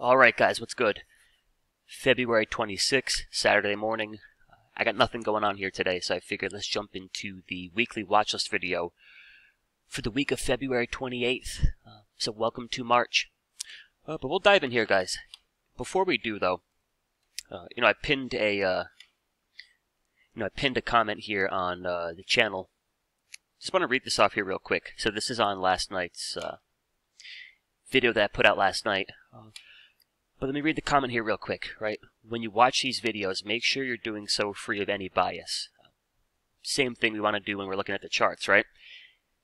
Alright guys, what's good? February 26th, Saturday morning. I got nothing going on here today, so I figured let's jump into the weekly watch list video for the week of February 28th. Uh, so welcome to March. Uh, but we'll dive in here, guys. Before we do, though, uh, you know, I pinned a, uh, you know, I pinned a comment here on uh, the channel. Just want to read this off here real quick. So this is on last night's uh, video that I put out last night. But let me read the comment here real quick, right? When you watch these videos, make sure you're doing so free of any bias. Same thing we want to do when we're looking at the charts, right?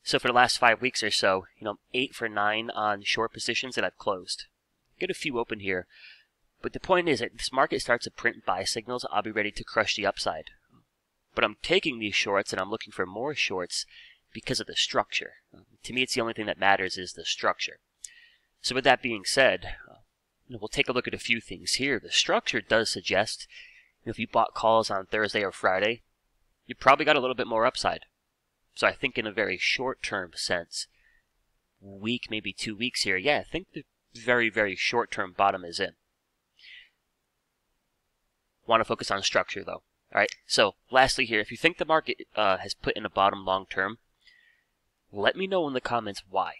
So for the last five weeks or so, you know, eight for nine on short positions that I've closed. Get a few open here. But the point is, if this market starts to print buy signals, I'll be ready to crush the upside. But I'm taking these shorts and I'm looking for more shorts because of the structure. To me, it's the only thing that matters is the structure. So with that being said, we'll take a look at a few things here. The structure does suggest if you bought calls on Thursday or Friday, you probably got a little bit more upside. So I think in a very short-term sense, week, maybe two weeks here, yeah, I think the very, very short-term bottom is in. Want to focus on structure though. All right. So lastly here, if you think the market uh, has put in a bottom long-term, let me know in the comments why.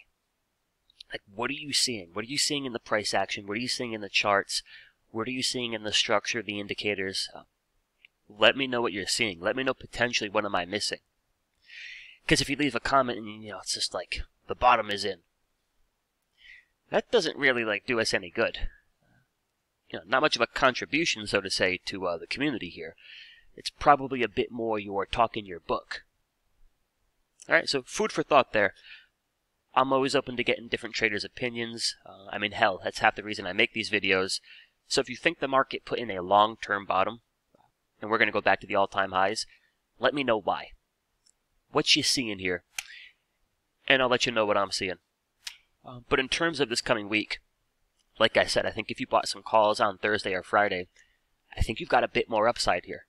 Like, what are you seeing? What are you seeing in the price action? What are you seeing in the charts? What are you seeing in the structure, of the indicators? Uh, let me know what you're seeing. Let me know potentially what am I missing. Because if you leave a comment and you know it's just like the bottom is in, that doesn't really like do us any good. You know, not much of a contribution, so to say, to uh, the community here. It's probably a bit more your talk in your book. All right, so food for thought there. I'm always open to getting different traders' opinions. Uh, I mean, hell, that's half the reason I make these videos. So if you think the market put in a long-term bottom, and we're going to go back to the all-time highs, let me know why. What you seeing here? And I'll let you know what I'm seeing. Uh, but in terms of this coming week, like I said, I think if you bought some calls on Thursday or Friday, I think you've got a bit more upside here.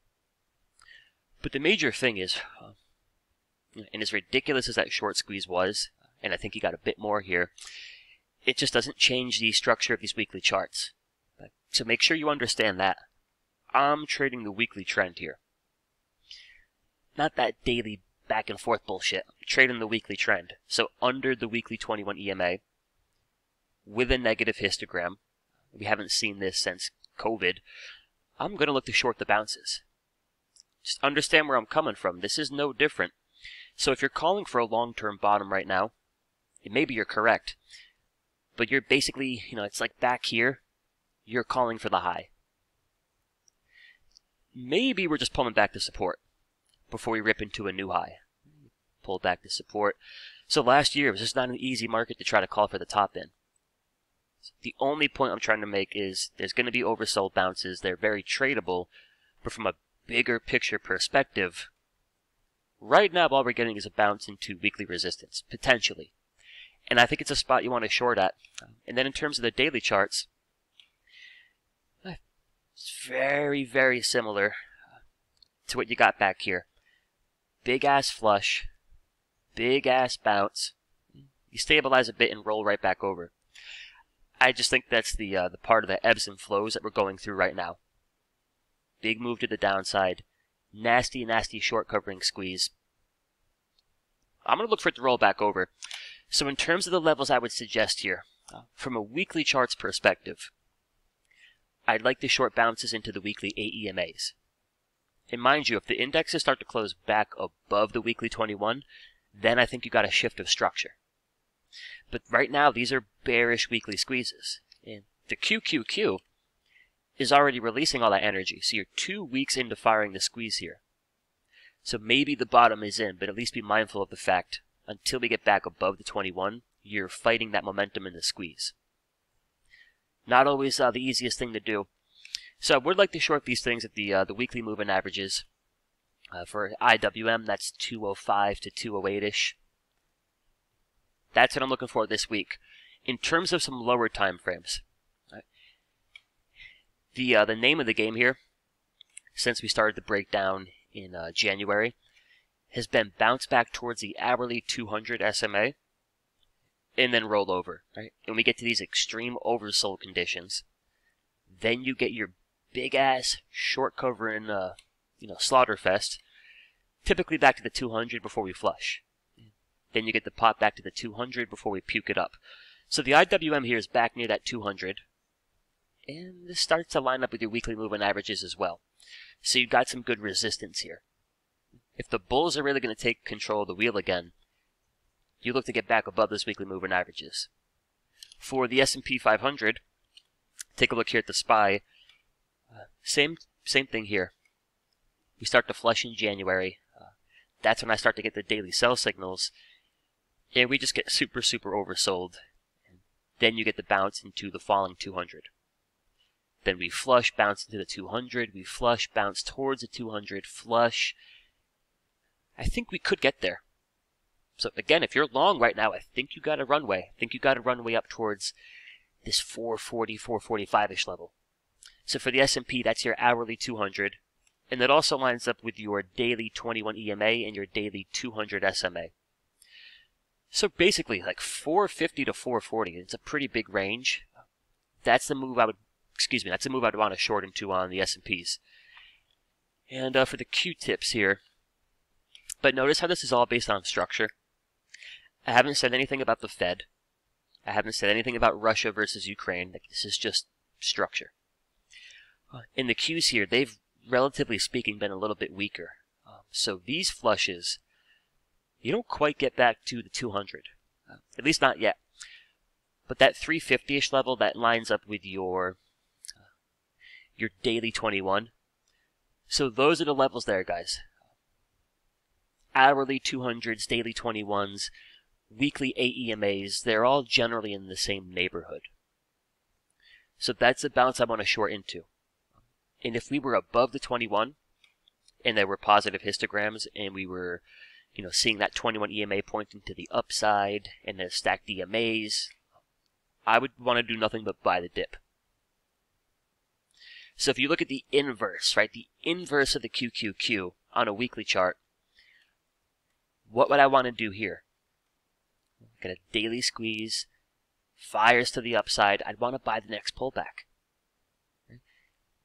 But the major thing is, uh, and as ridiculous as that short squeeze was, and I think you got a bit more here. It just doesn't change the structure of these weekly charts. So make sure you understand that. I'm trading the weekly trend here. Not that daily back and forth bullshit. I'm trading the weekly trend. So under the weekly 21 EMA, with a negative histogram, we haven't seen this since COVID, I'm going to look to short the bounces. Just understand where I'm coming from. This is no different. So if you're calling for a long-term bottom right now, maybe you're correct, but you're basically, you know, it's like back here, you're calling for the high. Maybe we're just pulling back the support before we rip into a new high. Pull back the support. So last year it was just not an easy market to try to call for the top end. The only point I'm trying to make is there's going to be oversold bounces. They're very tradable, but from a bigger picture perspective, right now all we're getting is a bounce into weekly resistance, potentially. And I think it's a spot you want to short at. And then in terms of the daily charts, it's very, very similar to what you got back here. Big ass flush, big ass bounce. You stabilize a bit and roll right back over. I just think that's the uh, the part of the ebbs and flows that we're going through right now. Big move to the downside, nasty, nasty short covering squeeze. I'm going to look for it to roll back over. So in terms of the levels I would suggest here, uh, from a weekly charts perspective, I'd like to short bounces into the weekly 8 EMAs. And mind you, if the indexes start to close back above the weekly 21, then I think you got a shift of structure. But right now, these are bearish weekly squeezes. And the QQQ is already releasing all that energy, so you're two weeks into firing the squeeze here. So maybe the bottom is in, but at least be mindful of the fact until we get back above the 21, you're fighting that momentum in the squeeze. Not always uh, the easiest thing to do. So I would like to short these things at the uh, the weekly moving averages. Uh, for IWM, that's 205 to 208-ish. That's what I'm looking for this week. In terms of some lower time frames, right, the uh, the name of the game here, since we started the breakdown in uh, January, has been bounced back towards the hourly 200 SMA and then roll over, right? And we get to these extreme oversold conditions. Then you get your big ass short covering, uh, you know, slaughter fest. Typically back to the 200 before we flush. Then you get the pot back to the 200 before we puke it up. So the IWM here is back near that 200. And this starts to line up with your weekly moving averages as well. So you've got some good resistance here. If the bulls are really going to take control of the wheel again, you look to get back above those weekly moving averages. For the S&P 500, take a look here at the SPY. Uh, same same thing here. We start to flush in January. Uh, that's when I start to get the daily sell signals, and we just get super super oversold. And then you get the bounce into the falling 200. Then we flush, bounce into the 200. We flush, bounce towards the 200, flush. I think we could get there. So again, if you're long right now, I think you got a runway. I think you got a runway up towards this 440, 445-ish level. So for the S&P, that's your hourly 200. And that also lines up with your daily 21 EMA and your daily 200 SMA. So basically, like 450 to 440, it's a pretty big range. That's the move I would, excuse me, that's the move I'd want to short into on the S&Ps. And uh, for the Q-tips here, but notice how this is all based on structure. I haven't said anything about the Fed. I haven't said anything about Russia versus Ukraine. This is just structure. In the Qs here, they've, relatively speaking, been a little bit weaker. Um, so these flushes, you don't quite get back to the 200. Uh, at least not yet. But that 350-ish level, that lines up with your uh, your daily 21. So those are the levels there, guys. Hourly 200s, daily 21s, weekly 8 EMAs, they're all generally in the same neighborhood. So that's the balance I want to short into. And if we were above the 21, and there were positive histograms, and we were, you know, seeing that 21 EMA pointing to the upside, and the stacked EMAs, I would want to do nothing but buy the dip. So if you look at the inverse, right, the inverse of the QQQ on a weekly chart, what would I want to do here? Get a daily squeeze, fires to the upside. I'd want to buy the next pullback.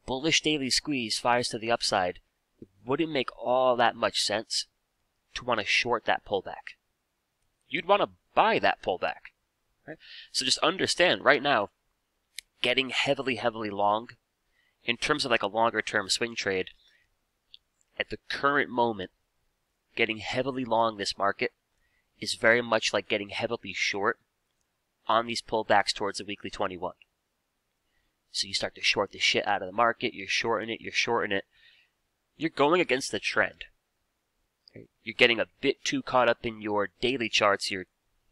Bullish daily squeeze, fires to the upside. It wouldn't make all that much sense to want to short that pullback. You'd want to buy that pullback. Right? So just understand right now, getting heavily, heavily long, in terms of like a longer term swing trade, at the current moment, getting heavily long this market is very much like getting heavily short on these pullbacks towards the weekly 21. So you start to short the shit out of the market, you're shorting it, you're shorting it. You're going against the trend. You're getting a bit too caught up in your daily charts, your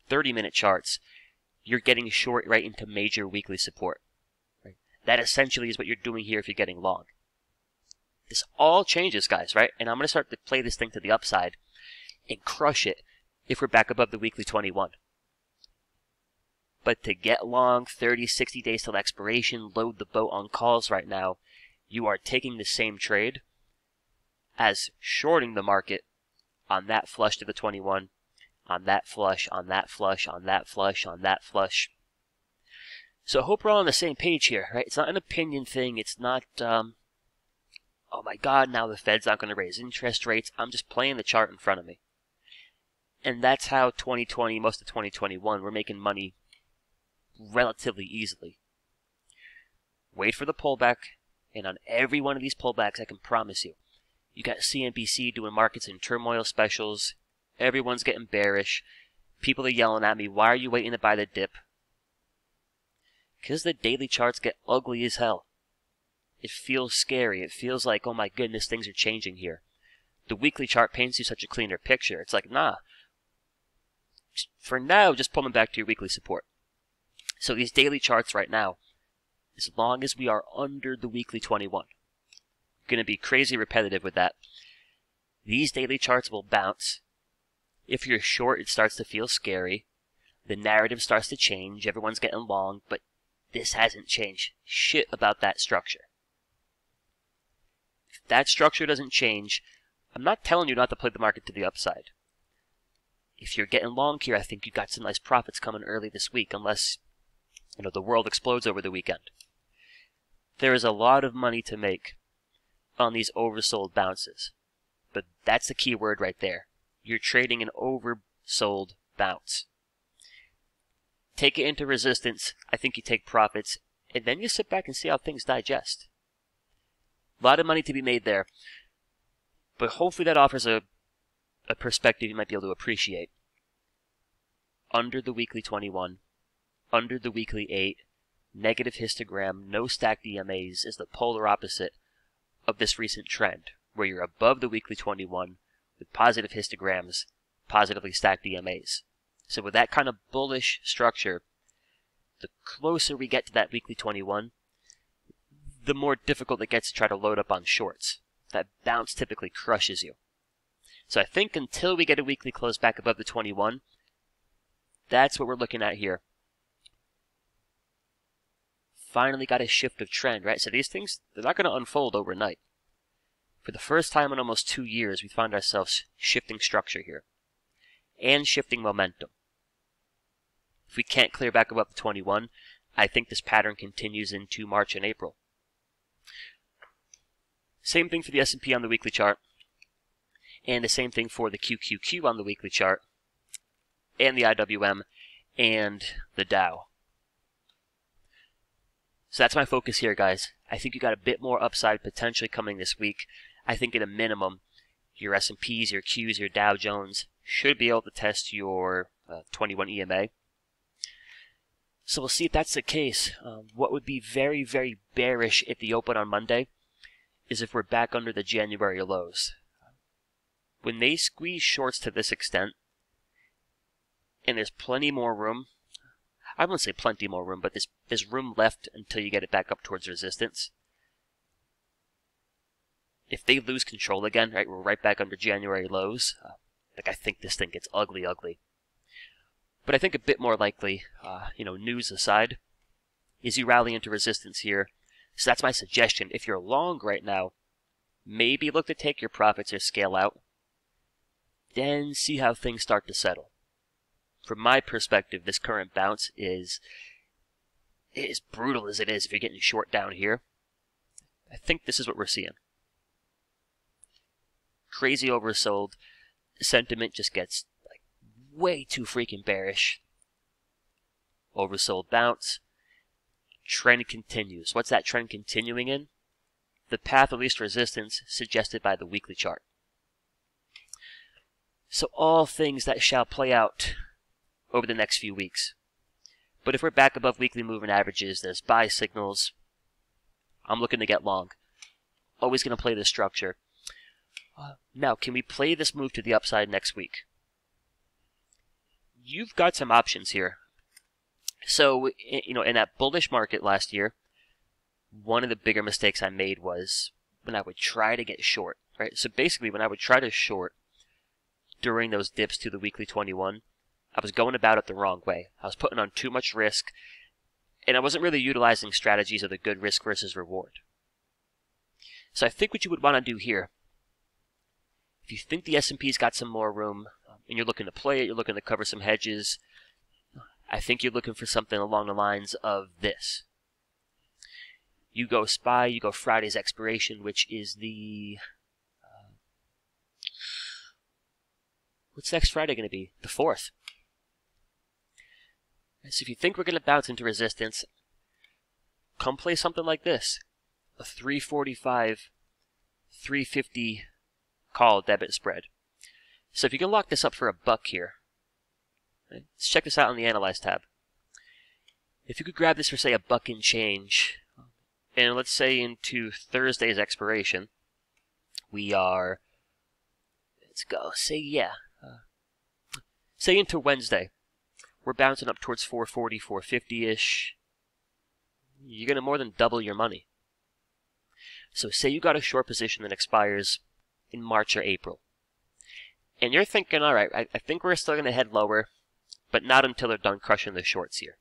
30 minute charts. You're getting short right into major weekly support. That essentially is what you're doing here if you're getting long. This all changes, guys, right? And I'm going to start to play this thing to the upside and crush it if we're back above the weekly 21. But to get long 30, 60 days till expiration, load the boat on calls right now, you are taking the same trade as shorting the market on that flush to the 21, on that flush, on that flush, on that flush, on that flush. So I hope we're all on the same page here, right? It's not an opinion thing. It's not, um, oh my god, now the Fed's not going to raise interest rates. I'm just playing the chart in front of me. And that's how 2020, most of 2021, we're making money relatively easily. Wait for the pullback, and on every one of these pullbacks, I can promise you, you got CNBC doing markets in turmoil specials. Everyone's getting bearish. People are yelling at me, why are you waiting to buy the dip? Because the daily charts get ugly as hell. It feels scary. It feels like, oh my goodness, things are changing here. The weekly chart paints you such a cleaner picture. It's like, nah, for now, just pull them back to your weekly support. So these daily charts right now, as long as we are under the weekly 21, going to be crazy repetitive with that. These daily charts will bounce. If you're short, it starts to feel scary. The narrative starts to change. Everyone's getting long, but this hasn't changed shit about that structure. That structure doesn't change, I'm not telling you not to play the market to the upside if you're getting long here, I think you got some nice profits coming early this week, unless you know the world explodes over the weekend. there is a lot of money to make on these oversold bounces. But that's the key word right there. You're trading an oversold bounce. Take it into resistance. I think you take profits. And then you sit back and see how things digest. A lot of money to be made there. But hopefully that offers a, a perspective you might be able to appreciate. Under the weekly 21, under the weekly 8, negative histogram, no stacked EMAs is the polar opposite of this recent trend, where you're above the weekly 21 with positive histograms, positively stacked EMAs. So with that kind of bullish structure, the closer we get to that weekly 21, the more difficult it gets to try to load up on shorts. That bounce typically crushes you. So I think until we get a weekly close back above the 21, that's what we're looking at here finally got a shift of trend, right? So these things, they're not going to unfold overnight. For the first time in almost two years, we find ourselves shifting structure here and shifting momentum. If we can't clear back above the 21, I think this pattern continues into March and April. Same thing for the S&P on the weekly chart, and the same thing for the QQQ on the weekly chart, and the IWM, and the Dow. So that's my focus here, guys. I think you got a bit more upside potentially coming this week. I think at a minimum, your S&Ps, your Qs, your Dow Jones should be able to test your uh, 21 EMA. So we'll see if that's the case. Um, what would be very, very bearish at the open on Monday is if we're back under the January lows. When they squeeze shorts to this extent, and there's plenty more room I wouldn't say plenty more room, but there's, there's room left until you get it back up towards resistance. If they lose control again, right, we're right back under January lows. Uh, like I think this thing gets ugly, ugly. But I think a bit more likely, uh, you know, news aside, is you rally into resistance here. So that's my suggestion. If you're long right now, maybe look to take your profits or scale out. Then see how things start to settle from my perspective, this current bounce is as brutal as it is if you're getting short down here. I think this is what we're seeing. Crazy oversold. Sentiment just gets like way too freaking bearish. Oversold bounce. Trend continues. What's that trend continuing in? The path of least resistance suggested by the weekly chart. So all things that shall play out over the next few weeks. But if we're back above weekly moving averages, there's buy signals. I'm looking to get long. Always going to play this structure. Uh, now, can we play this move to the upside next week? You've got some options here. So, you know, in that bullish market last year, one of the bigger mistakes I made was when I would try to get short, right? So basically, when I would try to short during those dips to the weekly 21, I was going about it the wrong way. I was putting on too much risk, and I wasn't really utilizing strategies of the good risk versus reward. So I think what you would want to do here, if you think the S&P's got some more room, and you're looking to play it, you're looking to cover some hedges, I think you're looking for something along the lines of this. You go SPY, you go Friday's expiration, which is the... Uh, what's next Friday going to be? The 4th. So if you think we're going to bounce into resistance, come play something like this. A 345, 350 call debit spread. So if you can lock this up for a buck here, let's check this out on the Analyze tab. If you could grab this for, say, a buck and change, and let's say into Thursday's expiration, we are, let's go, say, yeah, uh, say into Wednesday, we're bouncing up towards 440, 450-ish. You're going to more than double your money. So say you got a short position that expires in March or April. And you're thinking, all right, I, I think we're still going to head lower, but not until they're done crushing the shorts here.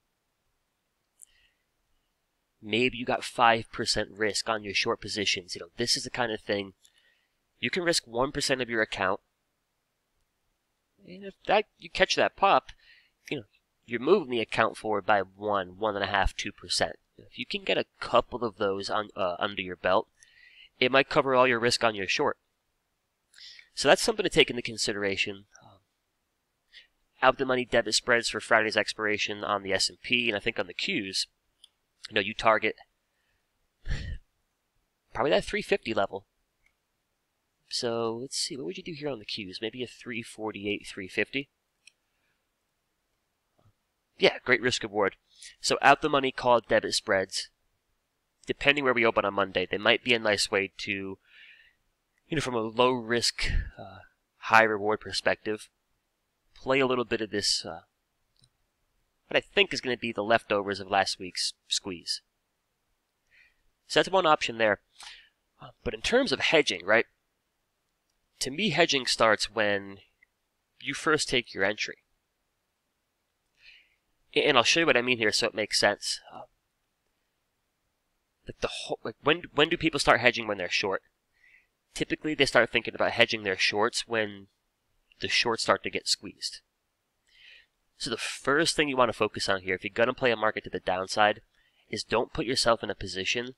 Maybe you got 5% risk on your short positions. You know, this is the kind of thing you can risk 1% of your account. And if that you catch that pop, you know, you're moving the account forward by one, one and a half, two percent. If you can get a couple of those on, uh, under your belt, it might cover all your risk on your short. So that's something to take into consideration. Out the money debit spreads for Friday's expiration on the S&P and I think on the Qs. You know, you target probably that 350 level. So let's see, what would you do here on the Qs? Maybe a 348, 350. Yeah, great risk reward. So out the money call debit spreads. Depending where we open on Monday, they might be a nice way to, you know, from a low risk, uh, high reward perspective, play a little bit of this, uh, what I think is going to be the leftovers of last week's squeeze. So that's one option there. Uh, but in terms of hedging, right? To me, hedging starts when you first take your entry. And I'll show you what I mean here so it makes sense. Uh, like the whole, like when when do people start hedging when they're short? Typically, they start thinking about hedging their shorts when the shorts start to get squeezed. So the first thing you want to focus on here, if you're going to play a market to the downside, is don't put yourself in a position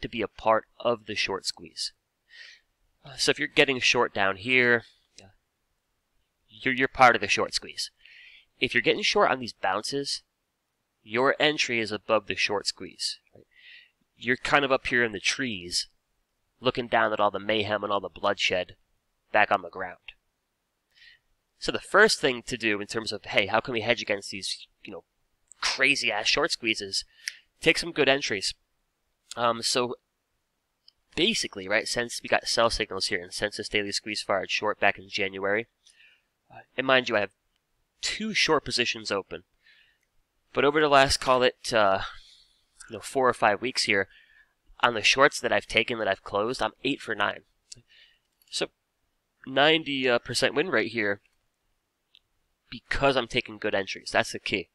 to be a part of the short squeeze. So if you're getting short down here, you're, you're part of the short squeeze. If you're getting short on these bounces, your entry is above the short squeeze. Right? You're kind of up here in the trees, looking down at all the mayhem and all the bloodshed back on the ground. So the first thing to do in terms of, hey, how can we hedge against these, you know, crazy ass short squeezes? Take some good entries. Um, so basically, right, since we got sell signals here and since this Daily Squeeze fired short back in January, uh, and mind you, I have two short positions open. But over the last, call it, uh, you know, four or five weeks here, on the shorts that I've taken that I've closed, I'm eight for nine. So 90% uh, win rate here because I'm taking good entries. That's the key.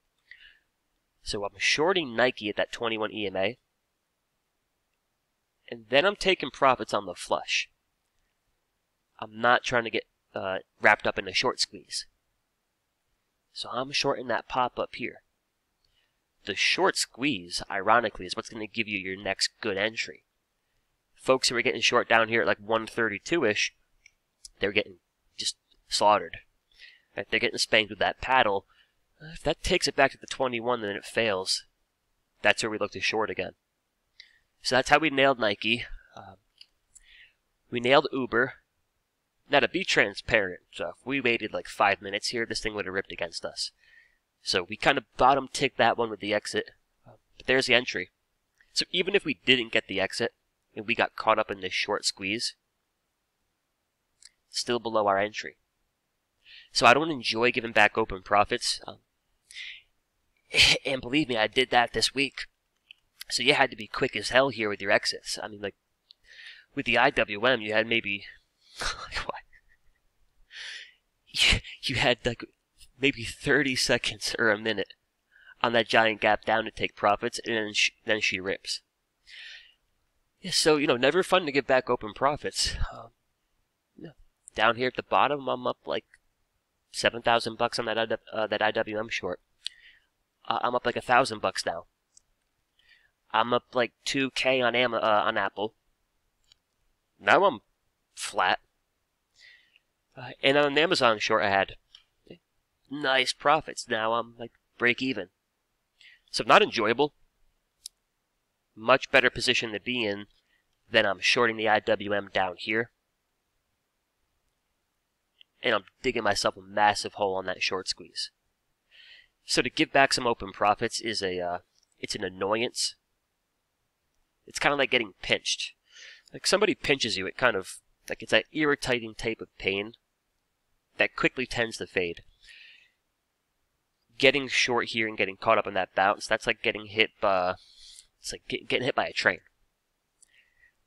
So I'm shorting Nike at that 21 EMA. And then I'm taking profits on the flush. I'm not trying to get uh, wrapped up in a short squeeze. So I'm shorting that pop up here. The short squeeze, ironically, is what's going to give you your next good entry. Folks who are getting short down here at like 132-ish, they're getting just slaughtered. They're getting spanked with that paddle. If that takes it back to the 21, then it fails. That's where we look to short again. So that's how we nailed Nike. Um, we nailed Uber. Now, to be transparent, so if we waited like five minutes here, this thing would have ripped against us. So we kind of bottom ticked that one with the exit. But there's the entry. So even if we didn't get the exit, and we got caught up in this short squeeze, still below our entry. So I don't enjoy giving back open profits. Um, and believe me, I did that this week. So you had to be quick as hell here with your exits. I mean, like, with the IWM, you had maybe what? You had like maybe 30 seconds or a minute on that giant gap down to take profits, and then she, then she rips. Yeah, so you know, never fun to give back open profits. Um. Down here at the bottom, I'm up like seven thousand bucks on that uh, that IWM short. Uh, I'm up like a thousand bucks now. I'm up like two k on Am- uh, on Apple. Now I'm flat. Uh, and on Amazon short, I had nice profits. Now I'm like break even. So not enjoyable. Much better position to be in than I'm shorting the IWM down here. And I'm digging myself a massive hole on that short squeeze. So to give back some open profits is a, uh, it's an annoyance. It's kind of like getting pinched. Like somebody pinches you, it kind of like it's that irritating type of pain that quickly tends to fade. Getting short here and getting caught up in that bounce, that's like getting hit by, it's like get, getting hit by a train.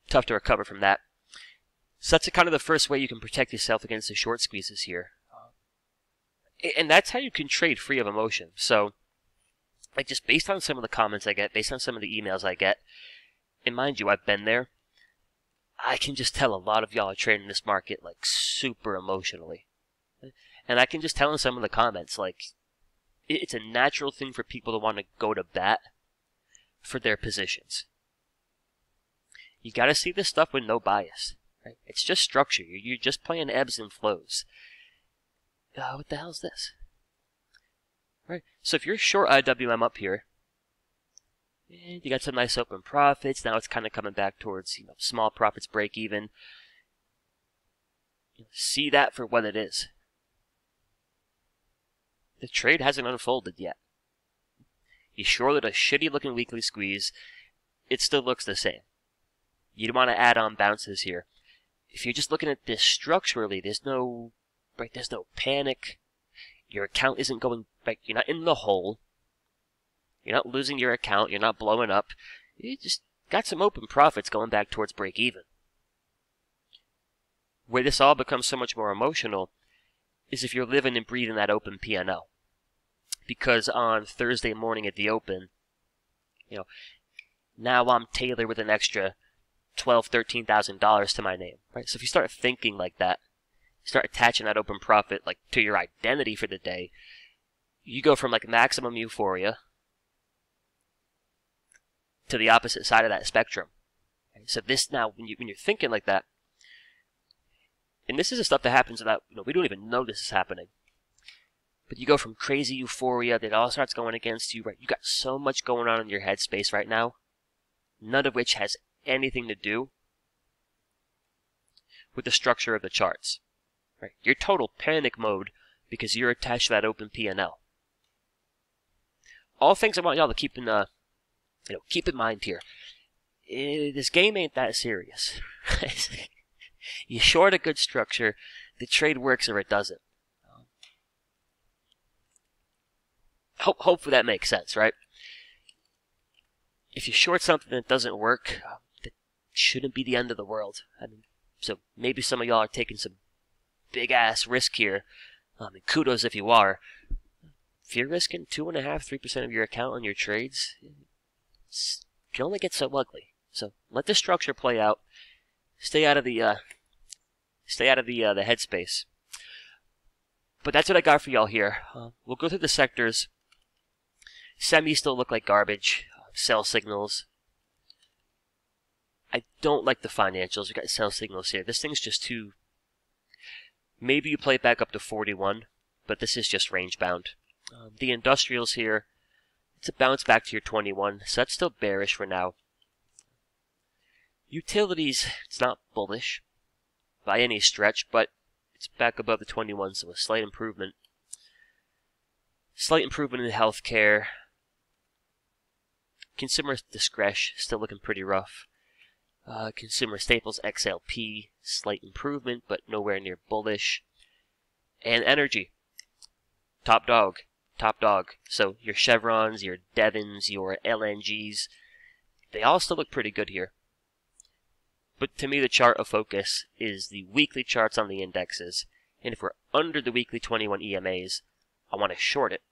Tough to recover from that. So that's kind of the first way you can protect yourself against the short squeezes here. Um, and that's how you can trade free of emotion. So, like just based on some of the comments I get, based on some of the emails I get, and mind you, I've been there. I can just tell a lot of y'all are trading this market like super emotionally. And I can just tell in some of the comments, like, it's a natural thing for people to want to go to bat for their positions. You got to see this stuff with no bias. Right? It's just structure. You're just playing ebbs and flows. Uh, what the hell is this? Right. So if you're short IWM up here, and you got some nice open profits. Now it's kind of coming back towards you know small profits break even. See that for what it is. The trade hasn't unfolded yet. You shorted a shitty looking weekly squeeze. It still looks the same. You don't want to add on bounces here. If you're just looking at this structurally, there's no right, there's no panic. Your account isn't going back. You're not in the hole. You're not losing your account. You're not blowing up. You just got some open profits going back towards break even. Where this all becomes so much more emotional is if you're living and breathing that open PNL. Because on Thursday morning at the open, you know, now I'm Taylor with an extra twelve, thirteen thousand dollars to my name. Right? So if you start thinking like that, you start attaching that open profit like to your identity for the day, you go from like maximum euphoria to the opposite side of that spectrum. So this now, when, you, when you're thinking like that, and this is the stuff that happens without, you know, we don't even know this is happening. But you go from crazy euphoria that all starts going against you, right? You got so much going on in your headspace right now, none of which has anything to do with the structure of the charts. Right? You're total panic mode because you're attached to that open PNL. All things I want y'all to keep in uh, you know, keep in mind here, eh, this game ain't that serious. you short a good structure, the trade works or it doesn't. Hope, hopefully that makes sense, right? If you short something that doesn't work, shouldn't be the end of the world. I mean, so maybe some of y'all are taking some big ass risk here. I mean, kudos if you are. If you're risking two and a half, three percent of your account on your trades, it can only get so ugly. So let the structure play out. Stay out of the uh, stay out of the uh, the headspace. But that's what I got for y'all here. Uh, we'll go through the sectors. Semis still look like garbage. Sell signals. I don't like the financials. We got sell signals here. This thing's just too. Maybe you play it back up to 41, but this is just range bound. Um, the industrials here it's a bounce back to your 21, so that's still bearish for now. Utilities, it's not bullish by any stretch, but it's back above the 21, so a slight improvement. Slight improvement in healthcare. Consumer discretion, still looking pretty rough. Uh, consumer staples XLP, slight improvement, but nowhere near bullish. And energy, top dog top dog. So your Chevrons, your Devons, your LNGs, they all still look pretty good here. But to me, the chart of focus is the weekly charts on the indexes. And if we're under the weekly 21 EMAs, I want to short it.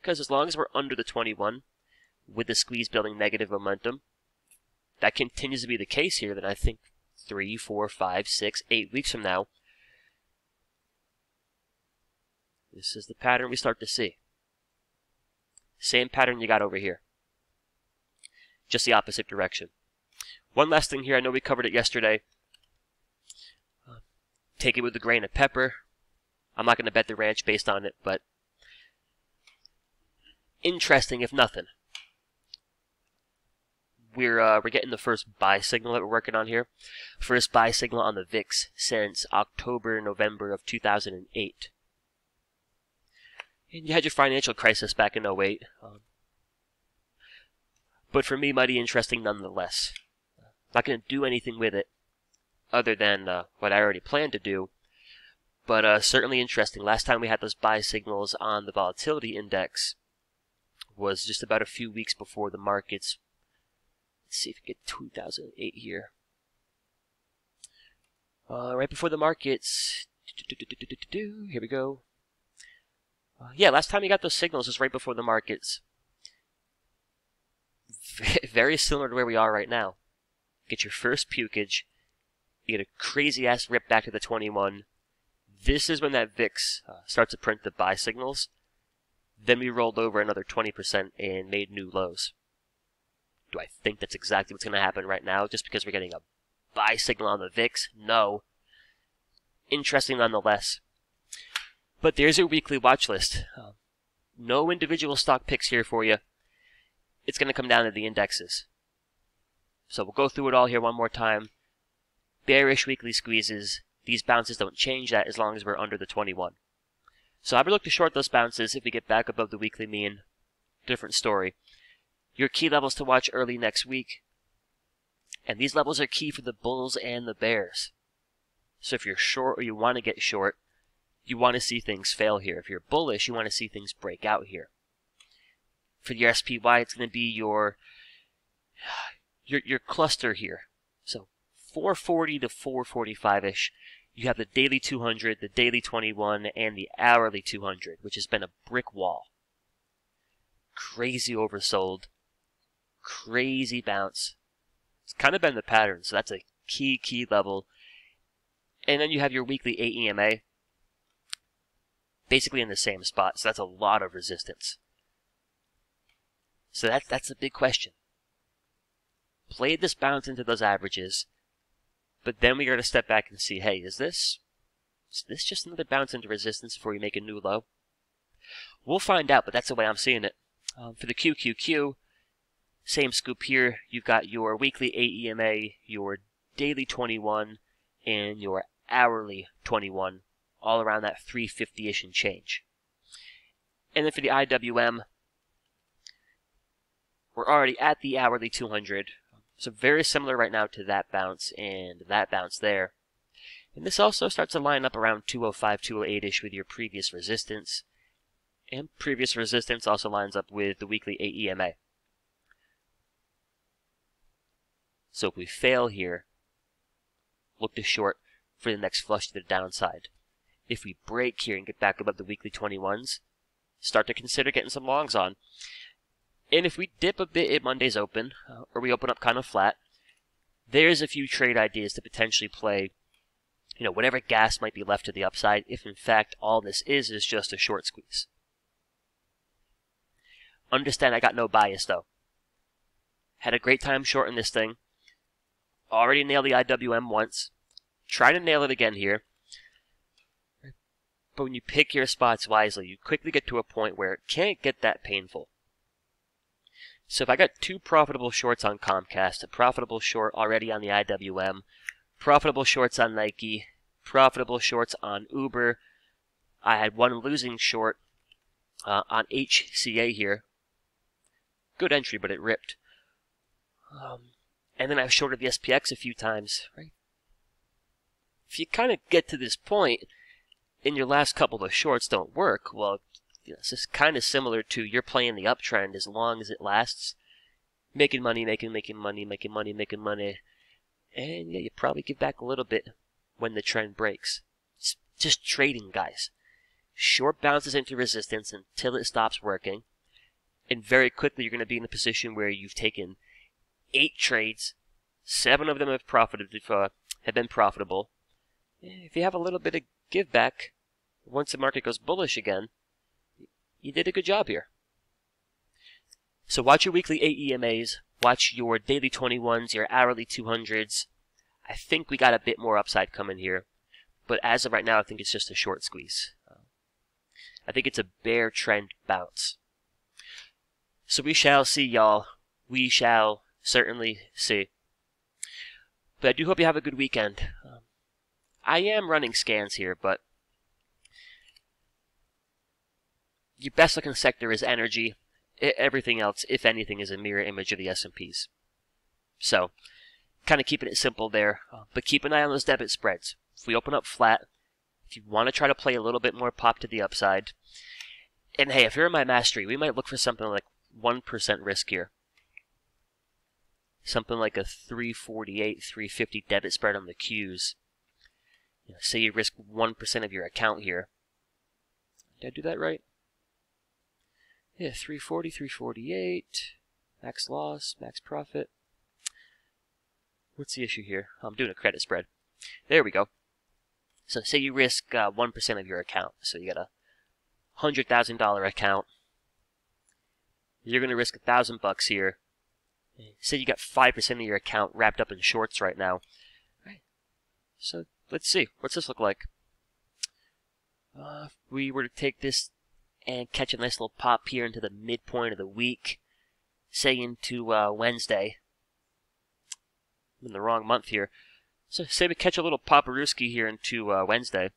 Because as long as we're under the 21, with the squeeze building negative momentum, that continues to be the case here, then I think three, four, five, six, eight weeks from now, This is the pattern we start to see. Same pattern you got over here. Just the opposite direction. One last thing here. I know we covered it yesterday. Uh, take it with a grain of pepper. I'm not going to bet the ranch based on it, but interesting if nothing. We're uh, we're getting the first buy signal that we're working on here. First buy signal on the VIX since October, November of 2008. And you had your financial crisis back in 08. Um, but for me, mighty interesting nonetheless. Not going to do anything with it other than uh, what I already planned to do, but uh, certainly interesting. Last time we had those buy signals on the volatility index was just about a few weeks before the markets. Let's see if we get 2008 here. Uh, right before the markets. Here we go. Uh, yeah, last time you got those signals was right before the markets. Very similar to where we are right now. Get your first pukage. You get a crazy ass rip back to the 21. This is when that VIX uh, starts to print the buy signals. Then we rolled over another 20% and made new lows. Do I think that's exactly what's going to happen right now just because we're getting a buy signal on the VIX? No. Interesting nonetheless. But there's your weekly watch list. Uh, no individual stock picks here for you. It's going to come down to the indexes. So we'll go through it all here one more time. Bearish weekly squeezes. These bounces don't change that as long as we're under the 21. So I would look to short those bounces if we get back above the weekly mean. Different story. Your key levels to watch early next week. And these levels are key for the bulls and the bears. So if you're short or you want to get short, you want to see things fail here. If you're bullish, you want to see things break out here. For your SPY, it's going to be your your your cluster here. So 440 to 445ish. You have the daily 200, the daily 21, and the hourly 200, which has been a brick wall. Crazy oversold. Crazy bounce. It's kind of been the pattern, so that's a key, key level. And then you have your weekly 8 EMA, basically in the same spot, so that's a lot of resistance. So that's, that's a big question. Play this bounce into those averages, but then we got to step back and see, hey, is this is this just another bounce into resistance before we make a new low? We'll find out, but that's the way I'm seeing it. Um, for the QQQ, same scoop here. You've got your weekly 8 EMA, your daily 21, and your hourly 21, all around that 350-ish and change. And then for the IWM, we're already at the hourly 200, so very similar right now to that bounce and that bounce there. And this also starts to line up around 205, 208-ish with your previous resistance. And previous resistance also lines up with the weekly 8 EMA. So if we fail here, look to short for the next flush to the downside. If we break here and get back above the weekly 21s, start to consider getting some longs on. And if we dip a bit at Monday's open, uh, or we open up kind of flat, there's a few trade ideas to potentially play, you know, whatever gas might be left to the upside, if in fact all this is is just a short squeeze. Understand I got no bias though. Had a great time shorting this thing. Already nailed the IWM once. Try to nail it again here. But when you pick your spots wisely, you quickly get to a point where it can't get that painful. So if I got two profitable shorts on Comcast, a profitable short already on the IWM, profitable shorts on Nike, profitable shorts on Uber, I had one losing short uh, on HCA here. Good entry, but it ripped. Um, and then I've shorted the SPX a few times, right? If you kind of get to this point, and your last couple of shorts don't work, well, you know, it's just kind of similar to you're playing the uptrend as long as it lasts, making money, making, making money, making money, making money, and yeah, you probably give back a little bit when the trend breaks. It's just trading, guys. Short bounces into resistance until it stops working, and very quickly you're going to be in a position where you've taken eight trades, seven of them have profited, uh, have been profitable. If you have a little bit of give back, once the market goes bullish again, you did a good job here. So watch your weekly 8 EMAs, watch your daily 21s, your hourly 200s. I think we got a bit more upside coming here, but as of right now, I think it's just a short squeeze. I think it's a bear trend bounce. So we shall see, y'all. We shall certainly see. But I do hope you have a good weekend. Um, I am running scans here, but your best looking sector is energy. Everything else, if anything, is a mirror image of the S&Ps. So, kind of keeping it simple there. Uh, but keep an eye on those debit spreads. If we open up flat, if you want to try to play a little bit more pop to the upside, and hey, if you're in my mastery, we might look for something like 1% risk here. Something like a 348, 350 debit spread on the Qs. You know, say you risk 1% of your account here. Did I do that right? Yeah, 340, 348. Max loss, max profit. What's the issue here? I'm doing a credit spread. There we go. So say you risk uh, 1% of your account. So you got a $100,000 account. You're going to risk a thousand bucks here. Say you got 5% of your account wrapped up in shorts right now. Right. So let's see. What's this look like? Uh, if we were to take this and catch a nice little pop here into the midpoint of the week, say into uh, Wednesday. I'm in the wrong month here. So say we catch a little paparuski here into uh, Wednesday.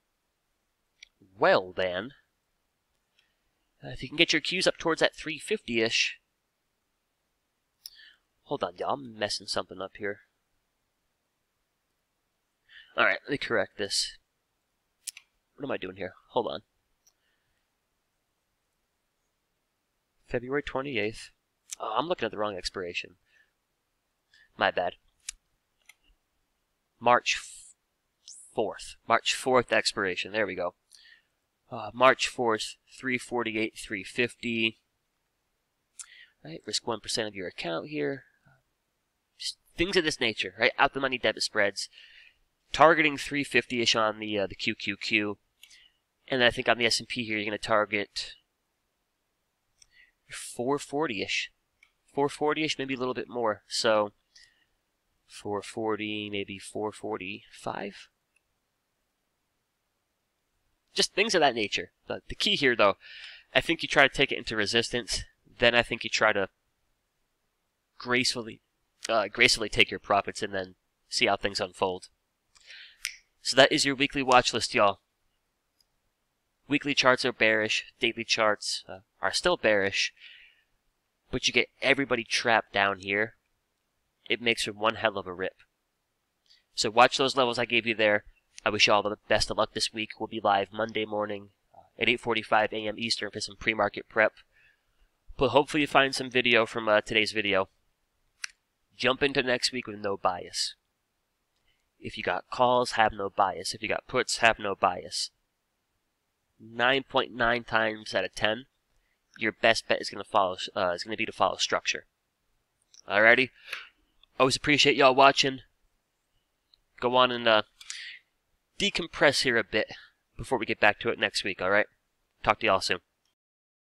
Well then, uh, if you can get your Qs up towards that 350-ish. Hold on, y'all. I'm messing something up here. Alright, let me correct this. What am I doing here? Hold on. February 28th. Oh, I'm looking at the wrong expiration. My bad. March 4th. March 4th expiration. There we go. Uh, March 4th, 348, 350. Right, risk 1% of your account here. Things of this nature, right? Out the money debit spreads. Targeting 350-ish on the uh, the QQQ. And then I think on the S&P here, you're going to target 440-ish. 440-ish, maybe a little bit more. So 440, maybe 445. Just things of that nature. The, the key here, though, I think you try to take it into resistance. Then I think you try to gracefully, uh, gracefully take your profits and then see how things unfold. So that is your weekly watch list, y'all. Weekly charts are bearish. Daily charts uh, are still bearish. But you get everybody trapped down here. It makes for one hell of a rip. So watch those levels I gave you there. I wish you all the best of luck this week. We'll be live Monday morning uh, at 8.45 a.m. Eastern for some pre-market prep. But hopefully you find some video from uh, today's video. Jump into next week with no bias. If you got calls, have no bias. If you got puts, have no bias. 9.9 times out of 10, your best bet is going to follow uh, is going to be to follow structure. Alrighty. Always appreciate y'all watching. Go on and uh, decompress here a bit before we get back to it next week. All right. Talk to y'all soon.